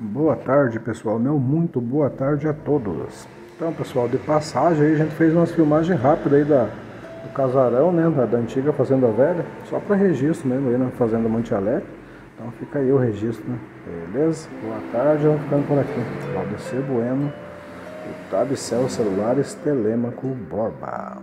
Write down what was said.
Boa tarde, pessoal. Meu muito boa tarde a todos. Então, pessoal, de passagem aí a gente fez umas filmagens rápidas aí da, do casarão, né, da, da antiga Fazenda Velha, só para registro mesmo aí na Fazenda Monte Alegre. Então fica aí o registro, né? Beleza? Boa tarde, vamos ficando por aqui. Valdecir Bueno, o Tabicel Celulares Telemaco Borba.